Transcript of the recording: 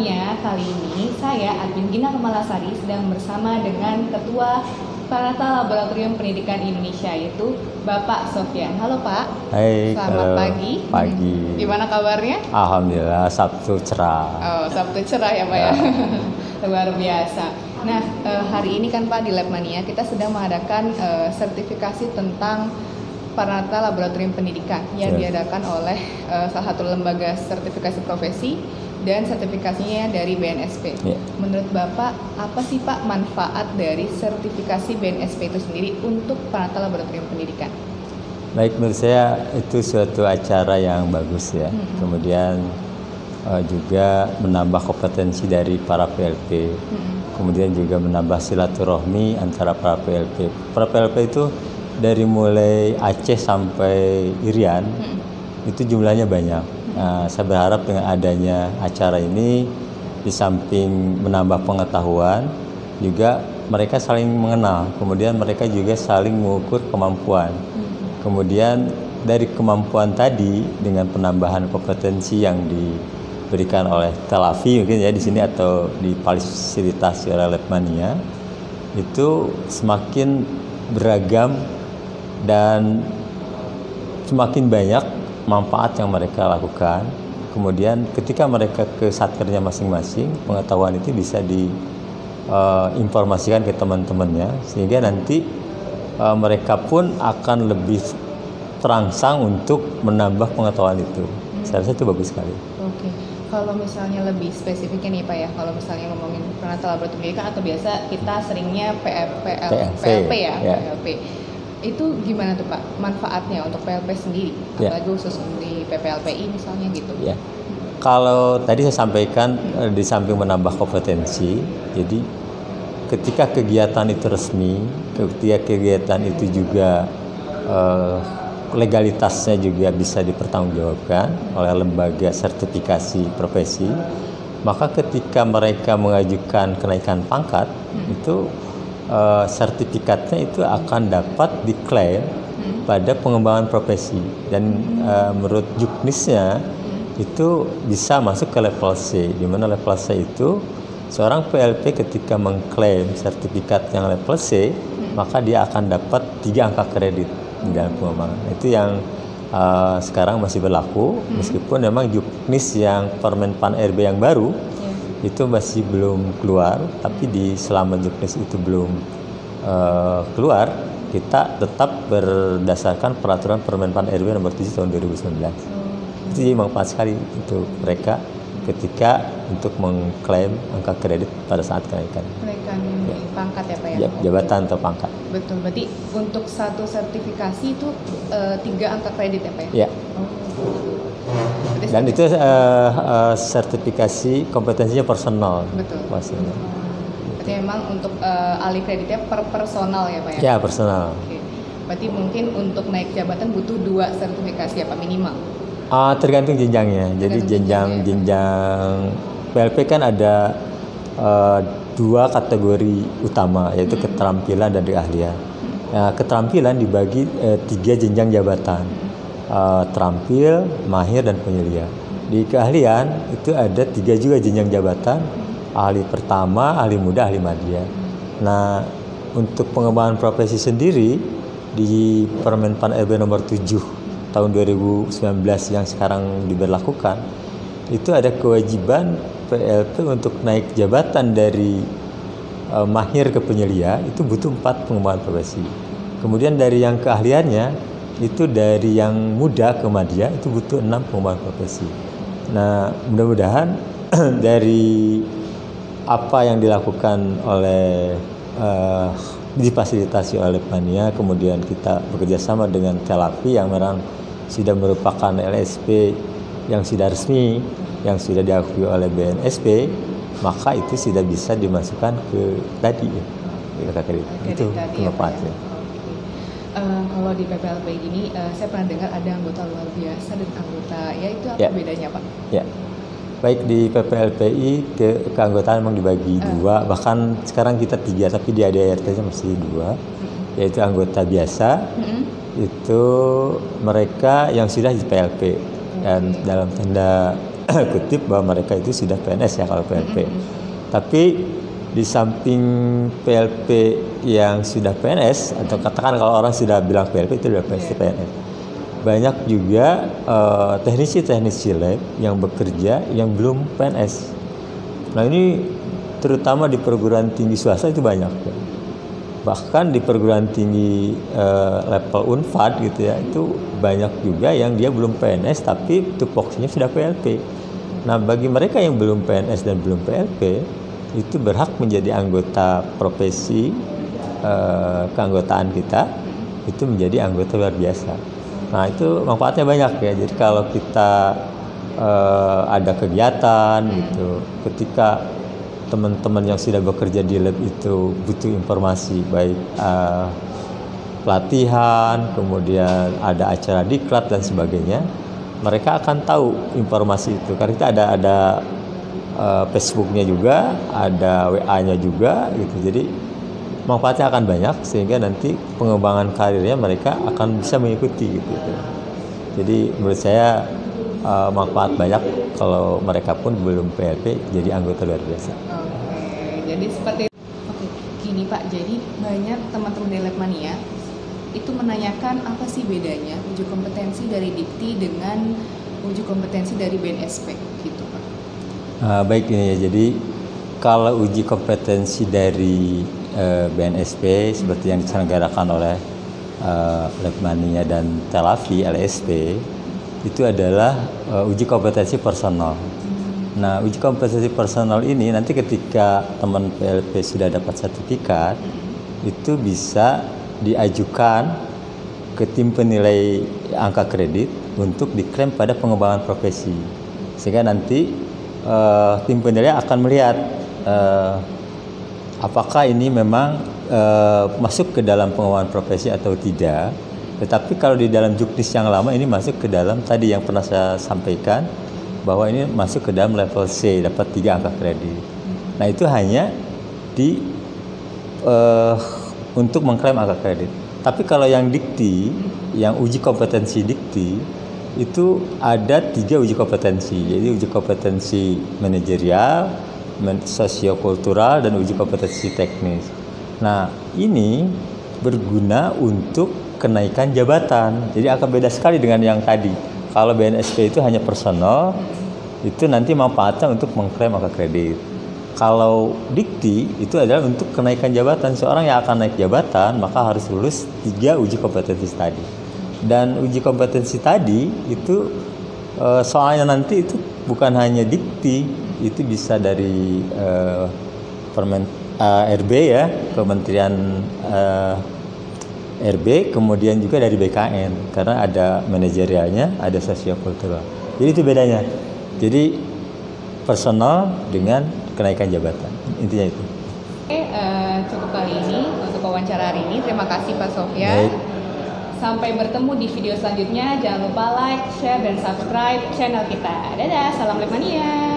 Mania, kali ini saya Admin Gina Kemalasari sedang bersama dengan Ketua Paranata Laboratorium Pendidikan Indonesia yaitu Bapak Sofyan. Halo Pak. Hai, Selamat pagi. Pagi. Gimana kabarnya? Alhamdulillah Sabtu cerah. Oh, Sabtu cerah ya Pak ya. Luar biasa. Nah, eh, hari ini kan Pak di Lab Mania kita sedang mengadakan eh, sertifikasi tentang Paranata Laboratorium Pendidikan yang Ya. diadakan oleh eh, salah satu lembaga sertifikasi profesi dan sertifikasinya dari BNSP. Ya. Menurut Bapak, apa sih Pak manfaat dari sertifikasi BNSP itu sendiri untuk Paranata Laboratorium Pendidikan? Baik menurut saya itu suatu acara yang bagus ya. Hmm. Kemudian eh, juga menambah kompetensi dari para PLP. Mm-mm. Kemudian juga menambah silaturahmi antara para PLP. Para PLP itu dari mulai Aceh sampai Irian Mm-mm. itu jumlahnya banyak. Nah, saya berharap dengan adanya acara ini di samping menambah pengetahuan juga mereka saling mengenal, kemudian mereka juga saling mengukur kemampuan. Kemudian dari kemampuan tadi dengan penambahan kompetensi yang diberikan oleh Telafi mungkin ya di sini atau difasilitasi oleh Labmania itu semakin beragam dan semakin banyak manfaat yang mereka lakukan. Kemudian ketika mereka ke satkernya masing-masing, pengetahuan itu bisa diinformasikan ke teman-temannya sehingga nanti eh, mereka pun akan lebih terangsang untuk menambah pengetahuan itu. Saya rasa itu bagus sekali. Oke, kalau misalnya lebih spesifiknya nih Pak ya, kalau misalnya ngomongin penata laboratorium pendidikan atau biasa kita seringnya PLP, PLP, PLP ya, ya. PLP. Itu gimana tuh Pak manfaatnya untuk PLP sendiri? Apalagi khusus di PPLPI misalnya gitu. Ya. Kalau tadi saya sampaikan eh, di samping menambah kompetensi, jadi ketika kegiatan itu resmi, ketika kegiatan itu juga eh, legalitasnya juga bisa dipertanggungjawabkan oleh lembaga sertifikasi profesi, maka ketika mereka mengajukan kenaikan pangkat itu eh, sertifikatnya itu akan dapat diklaim pada pengembangan profesi. Dan eh, menurut juknisnya itu bisa masuk ke level C di mana level C itu seorang PLP ketika mengklaim sertifikat yang level C maka dia akan dapat tiga angka kredit di dalam pengembangan. Itu yang uh, sekarang masih berlaku meskipun memang juknis yang Permenpan RB yang baru. Itu masih belum keluar tapi di selama juknis itu belum uh, keluar kita tetap berdasarkan peraturan Permenpan RB nomor 7 tahun 2019 Oh, itu jadi manfaat sekali untuk mereka ketika untuk mengklaim angka kredit pada saat kenaikan Kenaikan pangkat ya Pak ya? Oke. jabatan atau pangkat. Betul, berarti untuk satu sertifikasi itu eh, tiga angka kredit ya Pak ya? Ya. Oh, Dan itu eh, eh, sertifikasi kompetensinya personal. Betul. Berarti memang untuk eh, alih kreditnya per personal ya Pak ya? Ya personal. Oke. Berarti mungkin untuk naik jabatan butuh dua sertifikasi apa minimal? Ah, tergantung jenjangnya. Jadi Tergantung jenjang jenjangnya. jenjang PLP kan ada eh, dua kategori utama yaitu keterampilan dan keahlian. Nah, keterampilan dibagi eh, tiga jenjang jabatan. Eh, terampil, mahir dan penyelia. Di keahlian itu ada tiga juga jenjang jabatan. Ahli pertama, ahli muda, ahli madya. Nah, untuk pengembangan profesi sendiri di Permenpan RB nomor 7 tahun 2019 yang sekarang diberlakukan itu ada kewajiban PLP untuk naik jabatan dari eh, mahir ke penyelia itu butuh empat pengembangan profesi. Kemudian dari yang keahliannya itu dari yang muda ke madya itu butuh enam pengembangan profesi. Nah mudah-mudahan dari apa yang dilakukan oleh eh, difasilitasi oleh Pania, kemudian kita bekerja sama dengan Telapi yang memang sudah merupakan LSP yang sudah resmi, yang sudah diakui oleh BNSP, maka itu sudah bisa dimasukkan ke tadi ya, ke kredit. Itu tadi Eh, kalau di PPLP ini eh, saya pernah dengar ada anggota luar biasa dan anggota ya itu apa Ya. bedanya Pak? Ya. Baik di PPLPI ke keanggotaan memang dibagi dua, bahkan sekarang kita tiga, tapi di ADRT-nya masih dua, yaitu anggota biasa, Mm-mm. itu mereka yang sudah di PLP dan dalam tanda kutip bahwa mereka itu sudah PNS ya kalau PLP. Tapi di samping PLP yang sudah PNS atau katakan kalau orang sudah bilang PLP itu sudah pasti PNS. Banyak juga eh, teknisi-teknisi lab yang bekerja yang belum PNS. Nah ini terutama di perguruan tinggi swasta itu banyak. ya. Bahkan di perguruan tinggi eh, level Unpad gitu ya itu banyak juga yang dia belum PNS tapi tupoksinya sudah PLP. Nah bagi mereka yang belum PNS dan belum PLP itu berhak menjadi anggota profesi eh, keanggotaan kita itu menjadi anggota luar biasa. Nah itu manfaatnya banyak ya. Jadi kalau kita eh, ada kegiatan gitu, ketika teman-teman yang sudah bekerja di lab itu butuh informasi baik eh, pelatihan, kemudian ada acara diklat dan sebagainya, mereka akan tahu informasi itu. Karena kita ada ada eh, Facebooknya juga, ada WA-nya juga gitu. Jadi manfaatnya akan banyak sehingga nanti pengembangan karirnya mereka akan bisa mengikuti gitu. Jadi menurut saya eh, manfaat banyak kalau mereka pun belum PLP jadi anggota luar biasa. Oke, jadi seperti Oke, gini Pak. Jadi banyak teman-teman dari Labmania itu menanyakan apa sih bedanya uji kompetensi dari Dikti dengan uji kompetensi dari BNSP gitu Ah, baik ini ya. Jadi kalau uji kompetensi dari eh, BNSP seperti yang diselenggarakan oleh eh, Labmania dan Telavi LSP itu adalah eh, uji kompetensi personal. Nah, uji kompetensi personal ini nanti ketika teman PLP sudah dapat sertifikat itu bisa diajukan ke tim penilai angka kredit untuk diklaim pada pengembangan profesi. Sehingga nanti eh, tim penilai akan melihat eh, apakah ini memang eh, masuk ke dalam pengembangan profesi atau tidak. Tetapi kalau di dalam juknis yang lama ini masuk ke dalam tadi yang pernah saya sampaikan bahwa ini masuk ke dalam level C dapat tiga angka kredit. Nah itu hanya di eh, untuk mengklaim angka kredit. Tapi kalau yang dikti, yang uji kompetensi dikti itu ada tiga uji kompetensi. Jadi uji kompetensi manajerial, sosiokultural, dan uji kompetensi teknis. Nah ini berguna untuk kenaikan jabatan. Jadi akan beda sekali dengan yang tadi. Kalau BNSP itu hanya personal, itu nanti manfaatnya untuk mengklaim angka kredit. Kalau dikti itu adalah untuk kenaikan jabatan. Seorang yang akan naik jabatan maka harus lulus tiga uji kompetensi tadi. Dan uji kompetensi tadi itu eh, soalnya nanti itu bukan hanya dikti, itu bisa dari eh, permen eh, RB ya, Kementerian eh, RB, kemudian juga dari BKN karena ada manajerialnya, ada sosiokultural. Jadi itu bedanya. Jadi personal dengan kenaikan jabatan. Intinya itu. Oke, eh, cukup kali ini untuk wawancara hari ini. Terima kasih Pak Sofyan. Baik. Sampai bertemu di video selanjutnya. Jangan lupa like, share, dan subscribe channel kita. Dadah, salam Lemania.